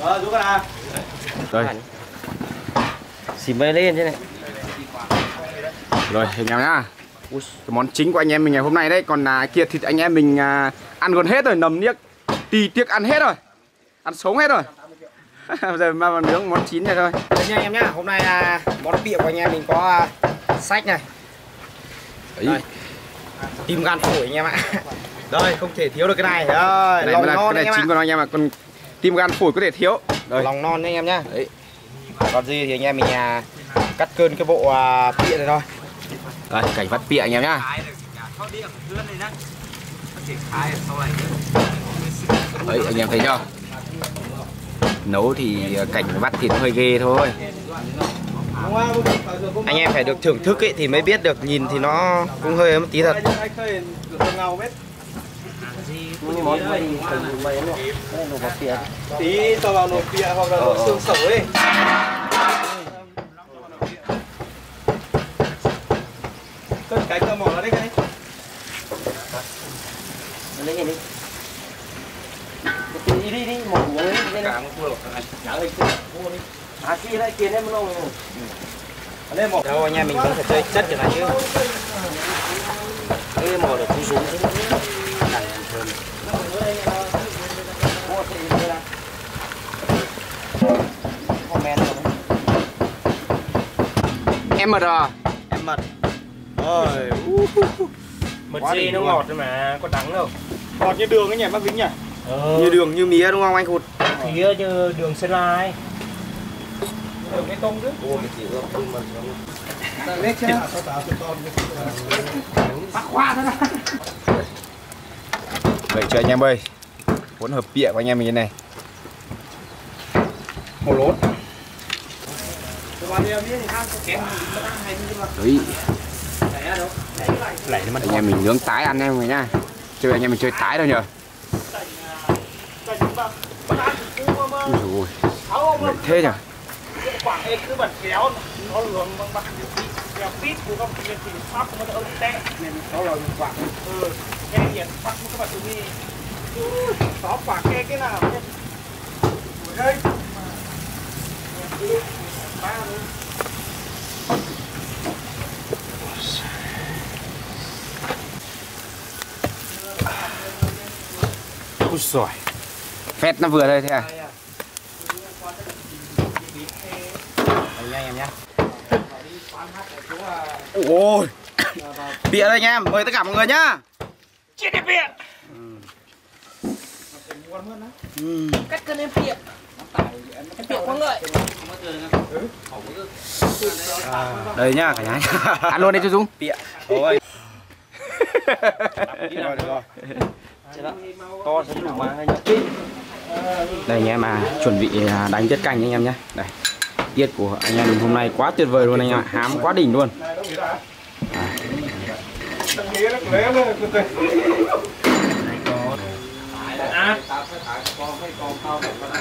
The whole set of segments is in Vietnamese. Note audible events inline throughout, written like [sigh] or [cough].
Ờ, giúp cái nào. Rồi, xìm bay lên thế này rồi anh em nhá. Cái món chính của anh em mình ngày hôm nay đấy, còn à, kia thịt anh em mình à, ăn gần hết rồi, nầm niếc, tì tiếc ăn hết rồi, ăn sống hết rồi. Bây [laughs] giờ mà nướng món chín này thôi. đây nha anh em nhá hôm nay à, món bịa của anh em mình có à, sách này Đấy. Đây. Tim gan phổi anh em ạ [laughs] đây không thể thiếu được cái này đây này lòng là non cái này chính của anh em ạ, còn tim gan phổi có thể thiếu. Đây. lòng non đấy anh em nhá Đấy. còn gì thì anh em mình à, cắt cơn cái bộ à, bịa này thôi Đây, cảnh vắt pịa anh em nhá. Đấy, anh em thấy chưa? Nấu thì cảnh vắt thì nó hơi ghê thôi anh em phải được thưởng thức ấy, thì mới biết được, nhìn thì nó cũng hơi một tí thật Tí cho vào nồi bia hoặc là nồi xương sầu ấy. Cất cái cơ mỏ nó đấy cái. đi đi đi một muỗng đi Cả một vừa à kia đây kia em nó Lên một. đâu anh em mình cũng phải chơi chất cái này chứ cái mỏ được cú súng chứ Em mật à? em mật ôi Mật đỉnh nó ngọt thôi mà, có đắng đâu. Ngọt như đường ấy nhỉ, bác Vĩnh nhỉ? như đường như mía đúng không anh Hụt Thì như đường Sơn La ấy. Đường cái tông chứ. Lấy chứ. Bác khoa thôi đó. Vậy chưa anh em ơi Hỗn hợp pịa của anh em mình như này Hồ lốt Đấy Anh em mình nướng tái ăn em mình nhá Chơi anh em mình chơi tái đâu nhờ Ui dồi ôi thế nhờ Quảng ấy cứ bật kéo nó luồng bằng bạc kéo tít của các bạn thì pháp nó đỡ tệ. Nên nó là quảng ừ nghe hiện pháp các bạn tụi đi có quảng cái cái nào. Đây Ui giời. Phét nó vừa đây thế à em nhá. Ôi Pịa đây anh em Mời tất cả mọi người nhá. Chết đẹp bịa. Cắt cân em tiệm em tiệm có lợi Đây nhá cả nhà Ăn luôn đi cho Dung Pịa ôi. Rồi rồi to sẽ đủ mà Đây anh em à chuẩn bị à, đánh tiết canh anh em nhé Đây Tiết của anh em mình hôm nay quá tuyệt vời luôn anh em Hám quá đỉnh luôn.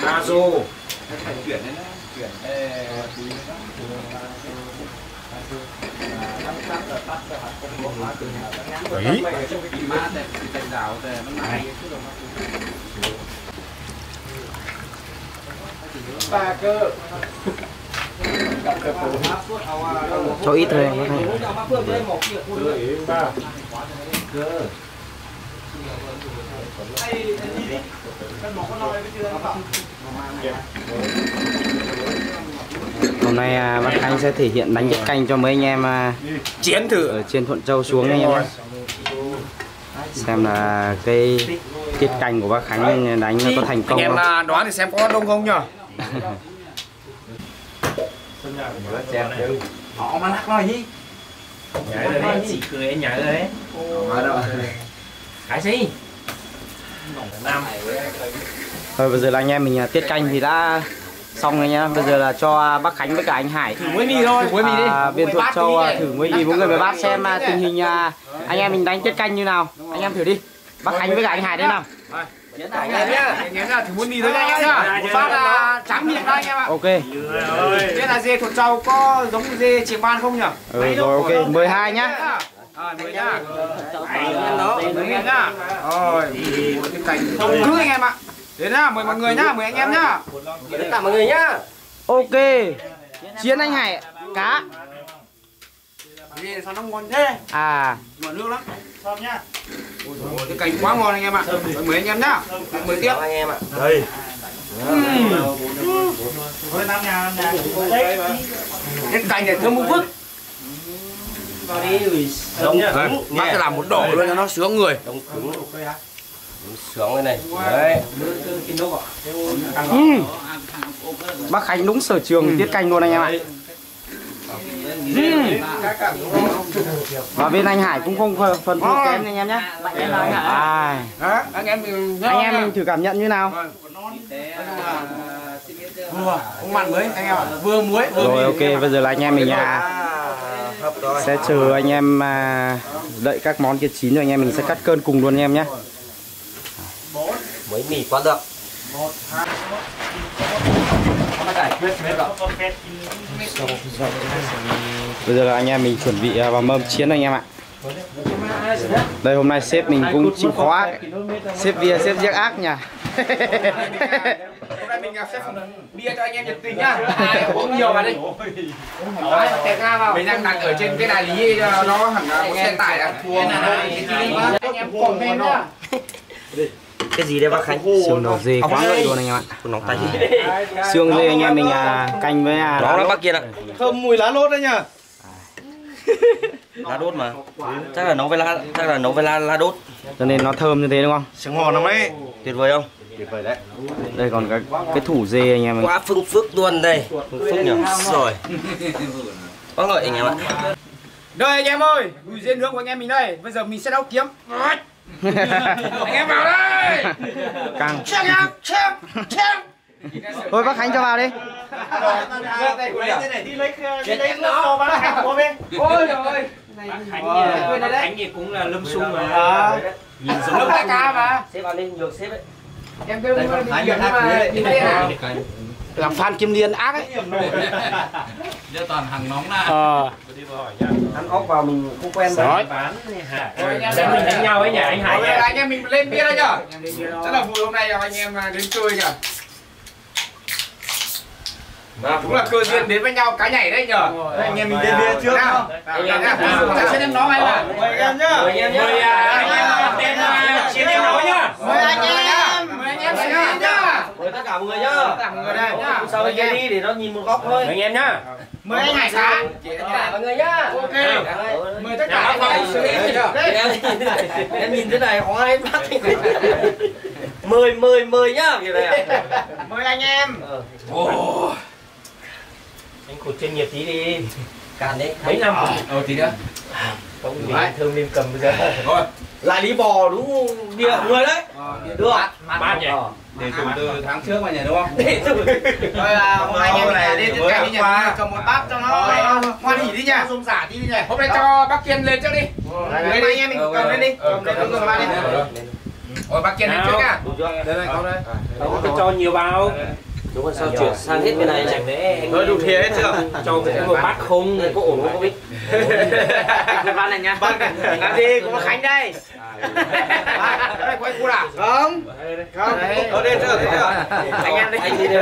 Azo Đấy ba cơ cho ít thôi anh hôm nay à, bác Khánh sẽ thể hiện đánh tiết canh cho mấy anh em à, Chiến thử. ở trên Thuận Châu xuống anh em nhé xem là cái tiết canh của bác Khánh đánh có thành công Anh em không? là đoán thì xem có đông không [laughs] nhở họ mà lắc nói gì nhảy rồi đấy chỉ cười anh nhảy rồi đấy cái gì? Nam. Thôi bây giờ là anh em mình à, tiết canh thì đã xong rồi nhá. Bây giờ là cho bác Khánh với cả anh Hải. Thử muối mì thôi. Muối mì đi à, bên Thuận đi nhỉ? thử mỗi gì mỗi người một bát xem à, tình hình à, anh em mình đánh tiết canh như nào. Anh em thử đi. Bác Khánh với cả anh Hải đây nào. Anh em nhá. anh em nhá thử muối mì thôi nha anh em nhá. Một bát là trắng miệng đây anh em ạ. Ok. biết là dê thuận châu có giống dê chiềng ban không nhỉ? Ừ, rồi ok. 12 nhá. à, mười nhá. Đó. Mười em nhá. rồi cảnh cứ anh em ạ. Đến nhá mời mọi người nhá mời anh em nhá. Tất cả mọi người nhá. Ok. Chiến anh hải cá. Gì sao nó ngon thế? À. Mở nước lắm xong nhá Ôi cái cảnh quá ngon anh em ạ. Mời anh em nhá. Mời tiếp. Anh em ạ. Đây. Thôi năm nhà năm nhà. Đấy cái cảnh này thơm đi rồi Đấy, bác sẽ làm một đổ luôn cho nó sướng người. Đông cứng sướng đây này. Đấy. Ừm. Bác Khánh đúng sở trường tiết canh luôn anh em ạ. Và bên anh Hải cũng không phần thua kém anh em nhé. À, anh em mình anh em mình thử cảm nhận như nào? Vừa không mặn mới anh em ạ. Vừa muối rồi ok bây giờ là anh em mình à, sẽ chờ anh em à, đợi các món kia chín rồi anh em mình sẽ cắt cơn cùng luôn anh em nhé. Mới mì quá được Bây giờ là anh em mình chuẩn bị à, vào mâm chiến anh em ạ. Đây hôm nay sếp mình cũng chịu khó Sếp bia sếp giết ác nhỉ? [laughs] Hôm nay mình sếp bia cho anh em nhiệt tình nhá. Ai uống nhiều vào đi Mình đang đặt ở trên cái đại lý à, nó hẳn một xe tải đã Anh em em nhá [laughs] cái gì đây bác khánh? Xương đầu dê quá ngậy luôn anh em ạ. Nóng tay Xương dê anh em mình à, canh với à, đó là bác kia ạ thơm mùi lá lốt đấy nhá lá đốt mà. Chắc là nấu với lá chắc là nấu với lá lá đốt. Cho nên nó thơm như thế đúng không? Sướng ngon lắm đấy tuyệt vời không? Đây còn cái, cái thủ dê anh em mình quá phương phức luôn đây. Phương phức nhỉ rồi. Có ngợi anh em ạ. Đây anh em ơi, đùi dê nướng của anh em mình đây. Bây giờ mình sẽ nấu kiếm. Anh em vào đây. Căng. Thôi bác Khánh cho vào đi. Ôi trời ơi. Khánh Khánh thì cũng là lâm sung mà Nhìn giống lớp ca mà. xếp vào đi nhược xếp ấy Em kêu đi đi kiếm mà. Làm fan Kim Liên ác ấy. [laughs] giờ toàn hàng nóng là Ờ. ăn ốc vào mình không quen Rồi. bán hả Để mình đánh nhau với nhà anh Hải anh em mình lên bia đây nhá. Rất là vui hôm nay anh em đến chơi nhá. Đúng là cơ duyên đến với nhau cá nhảy đấy nhở. anh em mình lên bia trước Nào. Anh em nhá. Ta sẽ đem nó hay là mời anh em nhá mời anh em nhá mời à, anh em đến à, chiến nói nhá Mời anh em. Mời anh em anh em nhá. mời tất cả mọi người nhá. Mọi người đây nhá. sau kia đi để nó nhìn một góc thôi. Anh em nhá. Mời anh Hải cá. tất cả mọi người nhá. Ok. Mời tất cả anh em em nhìn thế này hóa hết mắt mời mời mời nhá kiểu này à? Mời anh em. anh khổ chuyên nghiệp tí đi. Càn đấy. Mấy năm Ờ tí nữa. không bị thương nên cầm bây giờ. Rồi. Lại lý bò đúng bia người đấy được bát nhỉ Để từ từ tháng trước mà nhỉ đúng không? để từ Rồi là hôm nay anh em mình đi tiết cảnh đi nhỉ. Cầm một bát cho nó hoan hỉ đi nhỉ. Dùng giả đi nhỉ. Hôm nay cho bác Kiên lên trước đi. Lên đi anh em mình cầm lên đi. Cầm lên cầm lên đi. Rồi bác Kiên lên trước nhá. Đây đây có đây. không cho nhiều vào đúng rồi sao chuyển sang hết bên này chẳng lẽ Rồi đủ thìa hết chưa? Cho cái một bát không có ổn không biết Cái bát này nha Làm gì? Có Khánh đây. Đây quay cu à? Không. Không. Ở đây chưa? Đây chưa? anh em đi anh đi đi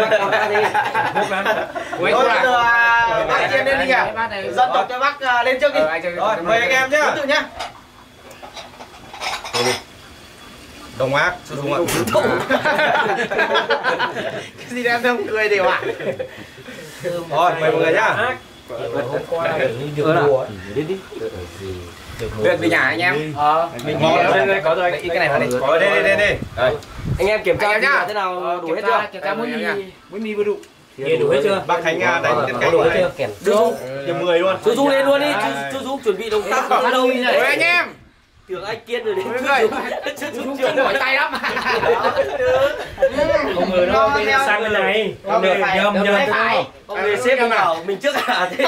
Quay cu à? Bác Kiên lên đi nhỉ. Dẫn tộc cho bác à, lên trước đi. Rồi mời anh em nhá. Tự nhá. Đồng ác, sư dung ạ. [laughs] Cái gì đang thơm cười đều ạ? Rồi, mời mọi người nhá. Hôm qua được mùa. Được về nhà anh em. Ờ, mình đây đây có rồi, cái này vào đi. Có đây đây đây đây. anh em kiểm tra em nhá. thế nào? Đủ hết chưa? Kiểm tra mỗi mì, mỗi mì vừa đủ. Nghe đủ hết chưa? bác khánh à, đánh tiết có cảnh đủ hết chưa? Chú chú nhiều người luôn chú chú lên luôn đi. Chú chú chuẩn bị động tác. Ở đâu đi Rồi anh em. Tưởng anh kiên rồi đến người. chú chú Chú chưa mỏi [laughs] tay lắm. Không ngờ nó bên sang bên này. Không được phải, nhầm được nhầm. phải. Phải. ông người sếp mình bảo mình trước à thế.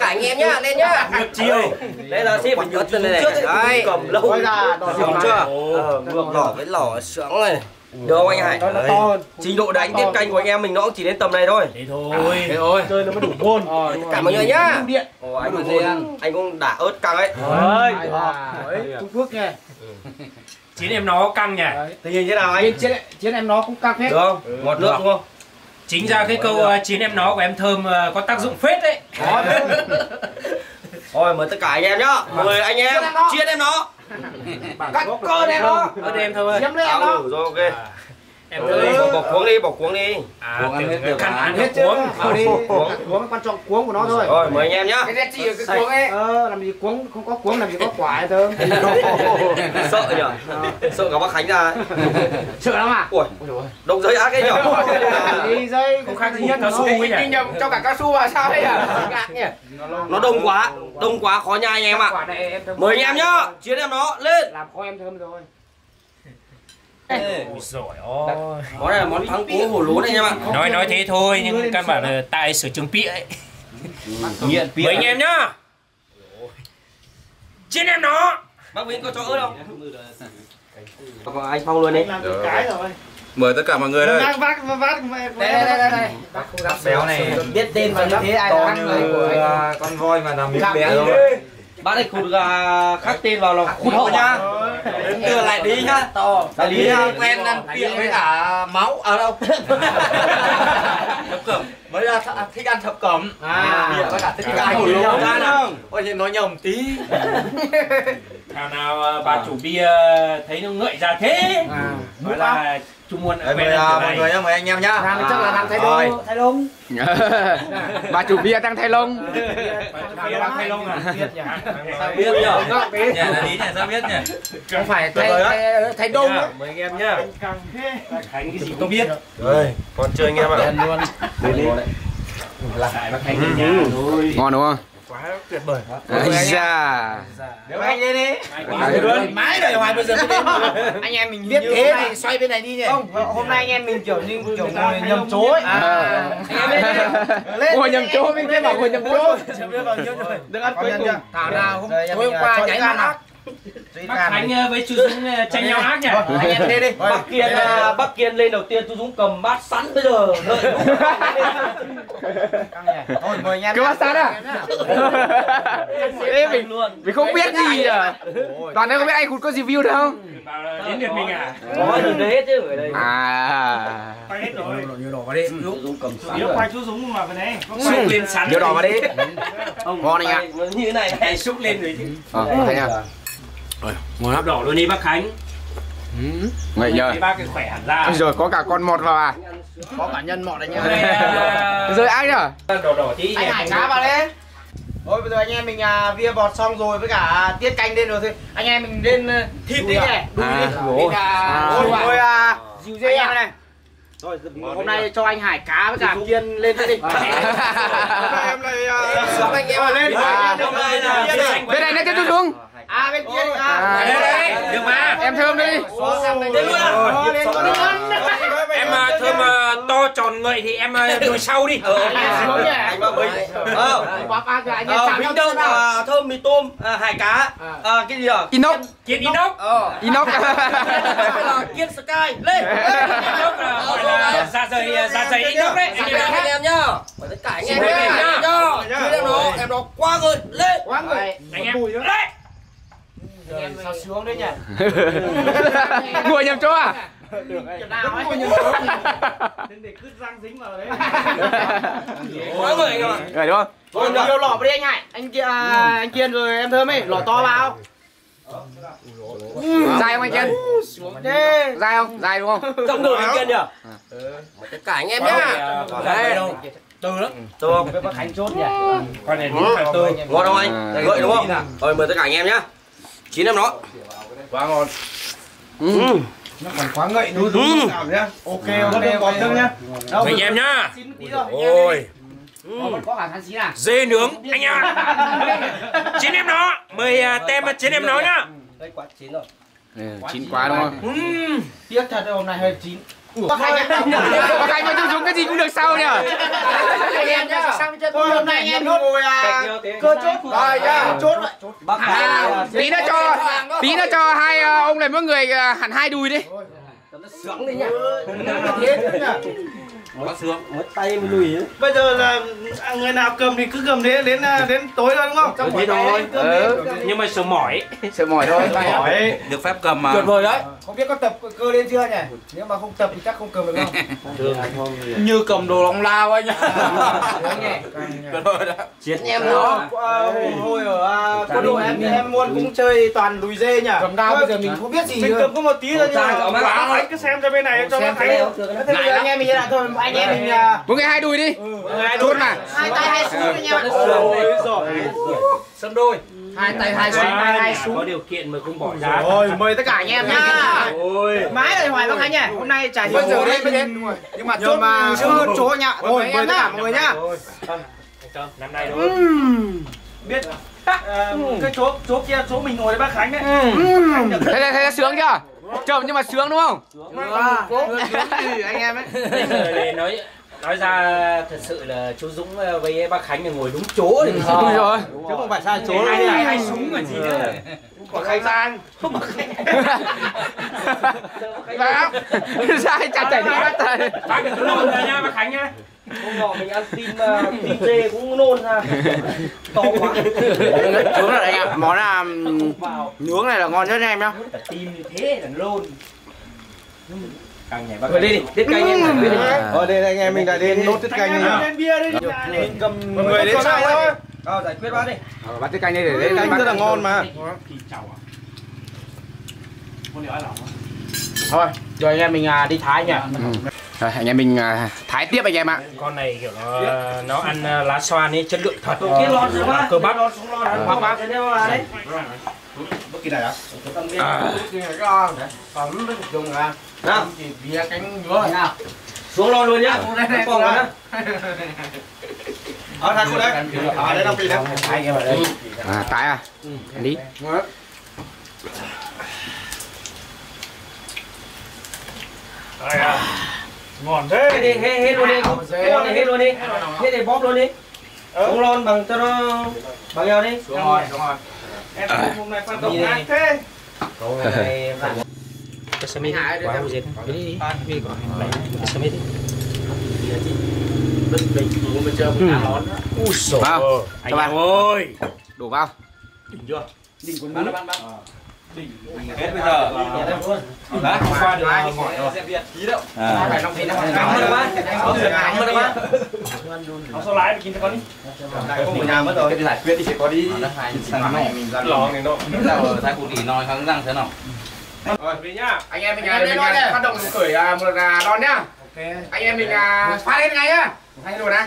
Cả anh em nhá lên nhá. Ngược chiều. Đây là sếp mình nhớ từ này Đấy. cầm lâu. Ôi là đỏ chưa? ờ ngược lỏ với lỏ sướng này Được không anh Hải? Nó to hơn. Trình độ đánh tiết canh của anh em mình nó cũng chỉ đến tầm này thôi. Thế thôi. Thế thôi. Chơi nó mới đủ gôn. Cảm ơn người nhá. Điện. Ồ, anh cũng anh cũng đã ớt căng ấy. Ơi. Đấy, Trung Quốc nha. Chín em nó căng nhỉ. Tình hình thế nào anh? Chiến, chiến, chiến em nó cũng căng hết. Được không? Ngọt nước đúng không? Chính ra cái câu ờ, chín em nó của em thơm ờ, có tác dụng phết đấy. [laughs] Thôi mời tất cả anh em nhá. Mời anh em chia em nó. Cắt cơ em nó. Ơ đây em thơm ơi. Chiếm lấy em. Ừ, rồi ok. Em Ừ, thơm. bỏ, bỏ cuống đi, bỏ cuống đi. À, khăn ăn Hết hết chứ. cuống. Vào đi. Cuống quan trọng cuống của nó thôi. Rồi mời anh em nhá. Cái gì ở cái cuống ấy. Ờ, làm gì cuống không có cuống làm gì có quả ấy thơm. [laughs] Sợ nhở? Sợ cả bác Khánh ra. Sợ lắm à? Ui, đông giới ác ấy nhở? Đi dây Không khác gì cao su ấy nhỉ. nhầm cho cả cao su vào sao đấy à? Nó đông quá, đông quá khó nhai anh em ạ. Mời anh em nhá, chiến em nó lên. Làm kho em thơm rồi. Ôi dồi ôi. Món này là món thắng cố hổ lốn anh em ạ. Nói nói thế thôi nhưng căn bản là tại sở trường pịa ấy. nghiện Mời anh em nhá. Chín em nó. Bác Vĩnh có cho ớt không? Còn anh Phong luôn được cái rồi. Mời tất cả mọi người đây. Vác vác vác mẹ. Đây đây đây đây. béo này Biết tên và như thế ai là ăn người của anh. con voi mà làm miếng Làm bé gì thôi đi. Bác này khụt gà khắc tên vào là khụt hậu nhá. Đứng đưa lại đi nhá To. đại lý quen ăn tiệm với cả máu ở đâu thập cẩm mới ra th- thích ăn thập cẩm À. Với cả thích À, ăn lốn. lốn ra ôi thì nói nhầm tí Thảo nào ờ, bà chủ bia thấy nó ngợi ra thế. À. Nói là chung muôn quen à, mọi người nhá mời anh em nhá Làm chắc là thái Rồi. đô, thái đông. [laughs] Bà chủ bia đang thay lông. Bia đang thay lông à? Sao biết nhở? nhà là lý nhà sao biết nhỉ Không phải thay thay, thay đông á. Mời anh em nhá. Khánh cái gì cũng biết. Rồi, còn chơi anh em ạ. luôn Lại bác Khánh nhà thôi. Ngon đúng không? Quá tuyệt vời. Ây da. nếu anh lên đi. Luôn mãi rồi ngoài bây giờ mới đến. [laughs] Anh em mình biết thế này xoay bên này đi nhỉ. Không, hôm nay anh em mình kiểu như kiểu ngồi nhầm chỗ ấy. À. Anh em lên đi. Ngồi nhầm chỗ, mình thấy bảo ngồi nhầm chỗ. Được ăn cuối cùng. Thảo nào hôm tối hôm qua nháy mắt Bác Khánh ờ, với chú Dũng ờ, tranh nhau ác nhỉ? Anh em đi đi. Bác Kiên à, bác Kiên lên đầu tiên tôi Dũng cầm bát sẵn bây giờ. Đợi Thôi mời anh em. Cứ bắt sát à? Ê, mình, luôn. mình không biết gì à. Toàn đây không biết anh Khút có review đâu không? Bảo là đến lượt mình à? Có nhìn thấy hết chứ ở đây. À. Quay hết rồi. Dũng cầm sẵn Nếu quay chú Dũng mà cái đấy. Xúc lên sắn. Điều đỏ vào đi. Ngon anh ạ. Như thế này này. Hay xúc lên rồi chứ. Ờ, thấy nha. Ngon lắm đỏ luôn đi bác Khánh. Vậy nhờ. Thấy bác cái khỏe hẳn ra. Ôi rồi có cả con mọt vào à? Có cả nhân mọt anh Hôm nay, ờ, Rồi ai nhở? đỏ đỏ tí Anh hải cá vào đấy. Thôi bây giờ anh em mình à, via bọt xong rồi với cả tiết canh lên rồi thôi. Anh em mình lên ờ, thịt đi nhỉ. Đùi đi. À, à, ôi. ôi à. Dìu dê Anh à. này. Hôm nay cho anh Hải cá với cả Kiên lên đi. Em lại anh em lên. À. Hôm nay Bên này nó tiếp tục xuống. À bên kia đi. À. À. Đây, đây, được mà. Em thơm đi. Lên luôn à. Ờ, lên luôn. Em ờ, thơm ờ, to tròn ngậy thì em ờ, đuổi sau đi. Anh anh Vĩnh. Ờ. Quá ba anh em Ờ, Đông nào. à, thơm mì tôm à, hải cá à, cái gì à? Inox. Kiên inox. Inox. Là Kiên Sky lên. Inox là gọi là dạ dày ờ, dạ dày inox đấy. Anh em anh em nhá. Phải tất cả anh em nhá. anh em nhá. Chứ em nó em nó quá người lên. Quá người. Anh em. Đấy. Sao xuống đấy nhỉ. [laughs] Ngồi nhầm chỗ à? Nào ấy. Đừng để cứ răng dính vào đấy. [laughs] Quá người anh em ạ. Rồi đúng không? Thôi nhiều lọ đi anh Hải. Anh kia à, anh Kiên rồi em thơm ấy, lọ to vào. Dài không anh Kiên? Xuống thế. Dài không? Dài đúng không? Trong nửa Kiên nhỉ? Tất cả anh em nhá. Đây. Từ lắm. Từ không? Khánh chốt nhỉ. Con này đúng là tươi. Ngon không anh? À. Gợi đúng không? Rồi mời tất cả anh em nhá. Chín em nó. Ừ. Quá ngậy đúng đúng cảm nhá. Ok ok ok nhá. Đâu. Anh em nhá. Xin tí rồi. Ôi. À? Dê nướng anh em ạ. Chín em nó. Mời à, tem chín em nó nhá. Đây quá chín rồi. Ừ, Chín quá đúng không? Ừm. Tiếc thật hôm nay hơi chín. Bác nhá. Bác Anh mà dùng cái gì cũng được sau nhỉ? Anh em nhá. Thôi hôm nay anh em ngồi à cơ chốt. Rồi nhá. Chốt vậy. Bác À, tí nữa cho tí nữa cho hai ờ, ông này mỗi người hẳn hai đùi đi. nó sướng đi nhá [laughs] có sướng. mất tay mới lùi ấy. bây giờ là à, người nào cầm thì cứ cầm đến đến à, đến tối thôi đúng không? Trong Thế thôi. Ừ. nhưng mà sợ mỏi. Sợ mỏi thôi. Hỏi được phép cầm mà. Tuyệt vời đấy. Không biết có tập cơ lên chưa nhỉ? Nếu mà không tập thì chắc không cầm được đâu. [laughs] Như cầm đồ long lao anh nhá chiến em nó hồi ở à, quân đội em em luôn cũng chơi toàn lùi dê nhỉ? Cầm đao bây giờ mình không biết gì mình cầm có một tí thôi nhưng mà cứ xem cho bên này cho bác Khánh thế bây giờ anh em mình như thôi anh em mình à, mỗi người hai đùi đi. Hai chốt mà. Hai tay hai xuống với nhau. Sân đôi. Hai tay hai xuống hai hai xuống. có điều kiện mà không bỏ ra Rồi mời tất cả anh em ôi. Mãi rồi hoài bác khánh nhỉ? Hôm nay hiểu Bây giờ đây mới đến nhưng mà chốt mà chốt chỗ nhá. rồi mời tất cả mọi người nhá. năm nay thôi biết. Ờ, cái chỗ chỗ kia chỗ mình ngồi đấy bác Khánh đấy. Thấy thấy sướng chưa chậm nhưng mà sướng đúng không? Anh em ấy. Này nói nói ra thật sự là chú Dũng với bác Khánh là ngồi đúng chỗ thì Ui rồi. chứ không phải sai chỗ đâu. Này hai súng còn gì nữa có Khánh sang Dạ. sai chặt chảy nước mắt rồi bác đừng có nôn ra nha bác Khánh nha hôm nọ mình ăn tim uh, tim dê cũng nôn ra. To quá. Sướng rồi anh ạ món là nướng này là ngon nhất nha em nhá. Tim như thế là nôn. Càng nhảy bác rồi đi đi tiết canh em Ờ đây anh em mình lại đến nốt tiết canh đi. Nhá. Lên bia đi. Mình cầm mọi người đến sau thôi. ờ giải quyết bác đi. Ờ, bắt tiết canh đi để đấy Canh rất là ngon mà. thôi giờ anh em mình à, đi thái nhỉ rồi anh em mình à, thái tiếp anh em ạ. Con này kiểu nó nó ăn ờ, lá xoan ấy chất lượng thật. Đầu tiên lon rồi bác cơ bắp. bác cái đeo là đấy nào. Xuống lon luôn nhá. Phòng nhá Ờ thay cô đấy. À đây 5 kỳ đấy. à tái à. Ăn đi Ngon hết thế. đi hết hết luôn đi. Hết luôn đi. Hết luôn đi hết đi bóp luôn đi. Xuống lon bằng cho nó bằng nhau đi. Xuống rồi xuống rồi. Em hôm nay phát động ác thế. [laughs] cái sâm mít. Quá không dễ cái đi đi cái sâm mít ui sổ Vào, anh các bạn. ơi đổ vào hết bây giờ. Đã qua được phải năm phút cảm ơn bác. Cảm ơn bác. Nó sau lái กิน cho con đi. không ở nhà mất rồi. Giải quyết thì sẽ có đi. Sang mẹ mình ra lò này là ở thái cụ đi nói kháng răng thế nào. Rồi đi nhá. Anh em mình à, mình à, phát động khởi à, một à, đòn nhá. Anh em mình à, phát lên ngay nhá. Hay rồi nè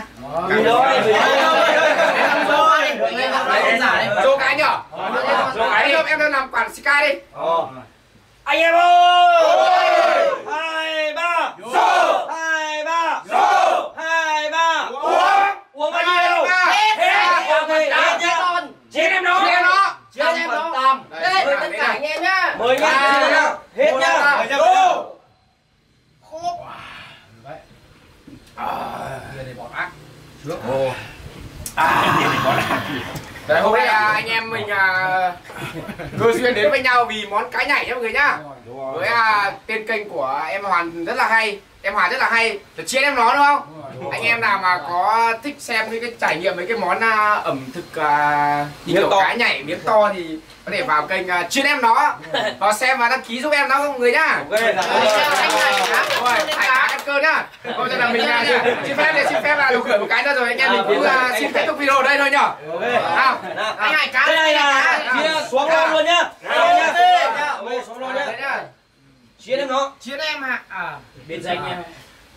Dô cái nhở Dô cái. Đi em đang làm quản Sky đi. Anh em ơi! Hai ba. Số hai ba. Số hai ba. Uống. Bao nhiêu? hết hết. chiến em nó. Chị em nó. Trăm phần trăm Đây tất cả anh em nhá mời nhá hết nhá. Mời nhá. Go. Đấy hôm nay à, anh em mình à, thường xuyên đến với nhau vì món cá nhảy nhá mọi người nhá với à, tên kênh của em Hoàn rất là hay em Hoàn rất là hay được chia em nó đúng không anh em nào mà có thích xem những cái trải nghiệm mấy cái món à, ẩm thực à, như kiểu to. cá nhảy miếng to thì có thể vào kênh uh, chuyên em nó [laughs] vào xem và đăng ký giúp em nó mọi người nhá. Ok. rồi hải cá cắt cơ nhá. Bây giờ là mình à, xin phép để xin phép là được khởi một cái nữa rồi. Anh em mình cũng à, xin kết thúc video ở đây thôi nhở nào. Anh hải cá này. là xuống luôn nhá. Xuống nhá Ok, xuống lon nhá. Đấy nhá. chia em nó. Chiến em ạ. À. biệt danh em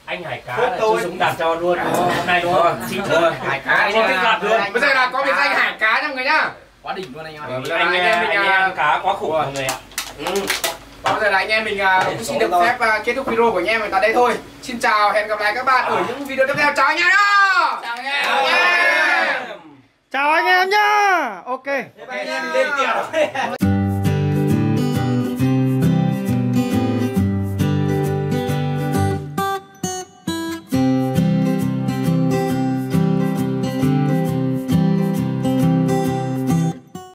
anh hải cá là chú dũng đặt cho luôn. Hôm nay đúng không xin thôi hải cá anh em. Thích đặt luôn. Bây giờ là có biệt danh hải cá nha mọi người nhá. Quá đỉnh luôn anh là anh anh em mình anh à, em cá quá khủng mọi người ạ. Và bây giờ là anh em mình à, cũng xin được phép à, kết thúc video của anh em mình tại đây thôi. Xin chào, hẹn gặp lại các bạn ở những video tiếp theo. Chào anh em nhá. Chào anh em. Chào anh em. Nhá. Ok. anh em. Lên tiểu